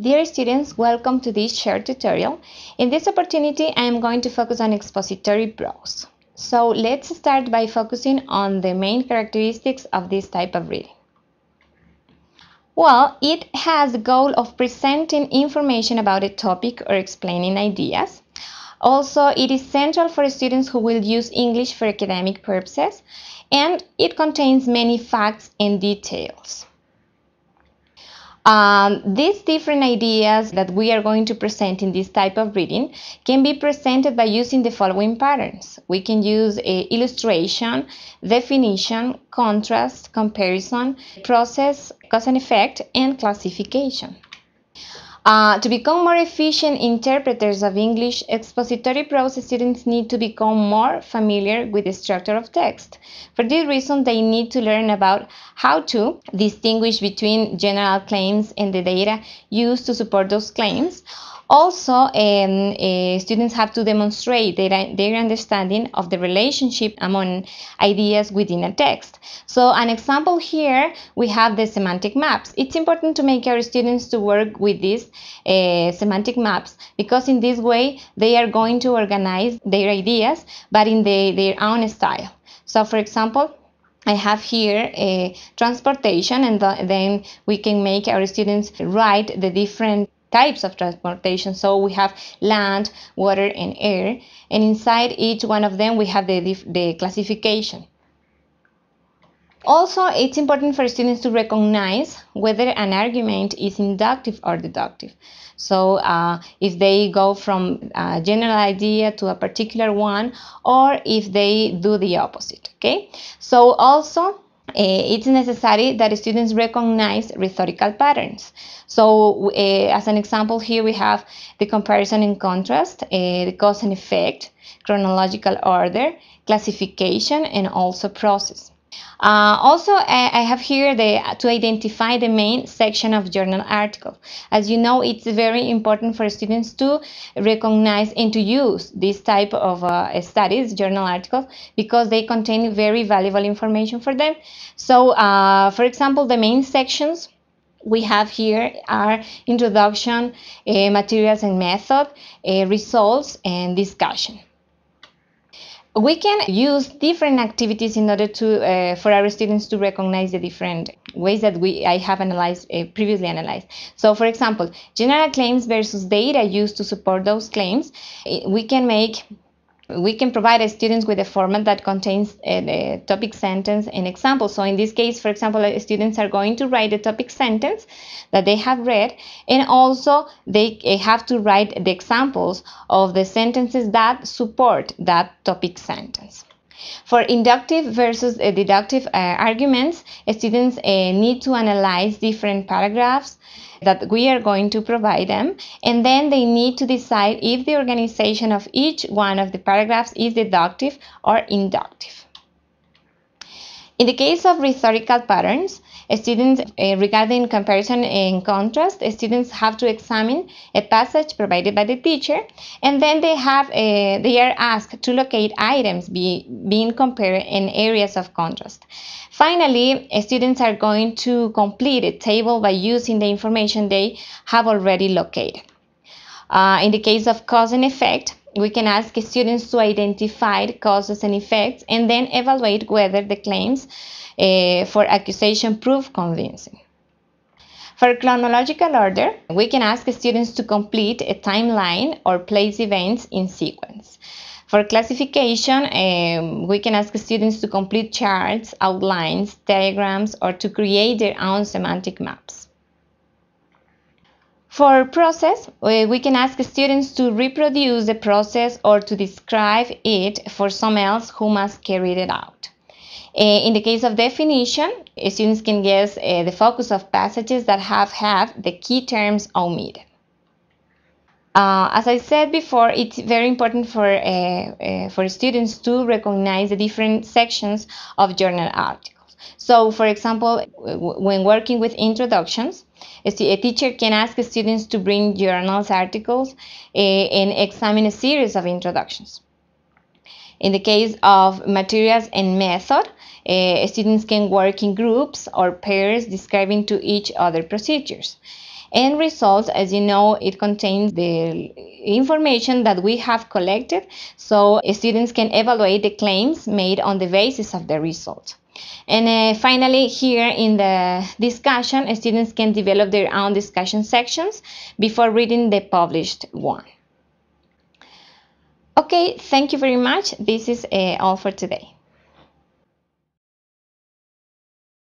Dear students, welcome to this short tutorial. In this opportunity, I am going to focus on expository prose. So let's start by focusing on the main characteristics of this type of reading. Well, it has the goal of presenting information about a topic or explaining ideas. Also, it is central for students who will use English for academic purposes, and it contains many facts and details. Um, these different ideas that we are going to present in this type of reading can be presented by using the following patterns. We can use illustration, definition, contrast, comparison, process, cause and effect, and classification. Uh, to become more efficient interpreters of English, expository prose students need to become more familiar with the structure of text. For this reason, they need to learn about how to distinguish between general claims and the data used to support those claims. Also, um, uh, students have to demonstrate their, their understanding of the relationship among ideas within a text. So an example here, we have the semantic maps. It's important to make our students to work with these uh, semantic maps because in this way, they are going to organize their ideas, but in the, their own style. So for example, I have here a transportation and the, then we can make our students write the different types of transportation. So we have land, water, and air. And inside each one of them, we have the, the classification. Also, it's important for students to recognize whether an argument is inductive or deductive. So uh, if they go from a general idea to a particular one, or if they do the opposite, okay? So also, it's necessary that students recognize rhetorical patterns. So, uh, as an example, here we have the comparison and contrast, uh, the cause and effect, chronological order, classification, and also process. Uh, also, I, I, have here the, to identify the main section of journal article. As you know, it's very important for students to recognize and to use this type of uh, studies, journal articles, because they contain very valuable information for them. So, uh, for example, the main sections we have here are introduction, uh, materials and method, uh, results, and discussion we can use different activities in order to uh, for our students to recognize the different ways that we I have analyzed uh, previously analyzed. So, for example, general claims versus data used to support those claims, we can make we can provide students with a format that contains a, topic sentence and example. So in this case, for example, students are going to write a topic sentence that they have read and also they have to write the examples of the sentences that support that topic sentence. For inductive versus deductive uh, arguments, students uh, need to analyze different paragraphs, that we are going to provide them and then they need to decide if the organization of each one of the paragraphs is deductive or inductive. In the case of rhetorical patterns, students uh, regarding comparison and contrast, students have to examine a passage provided by the teacher and then they have uh, they are asked to locate items be, being compared in areas of contrast. Finally, students are going to complete a table by using the information they have already located. Uh, in the case of cause and effect, we can ask students to identify causes and effects and then evaluate whether the claims uh, for accusation prove convincing. For chronological order, we can ask students to complete a timeline or place events in sequence. For classification, um, we can ask students to complete charts, outlines, diagrams, or to create their own semantic maps. For process, we can ask students to reproduce the process or to describe it for someone else who must carry it out. Uh, in the case of definition, students can guess the focus of passages that have had the key terms omitted. Uh, as I said before, it's very important for, uh, uh, for students to recognize the different sections of journal articles. So, for example, when working with introductions, a teacher can ask students to bring journals articles uh, and examine a series of introductions. In the case of materials and method, uh, students can work in groups or pairs describing to each other procedures. And results, as you know, it contains the information that we have collected so students can evaluate the claims made on the basis of the result. And uh, finally, here in the discussion, students can develop their own discussion sections before reading the published one. Okay, thank you very much. This is uh, all for today.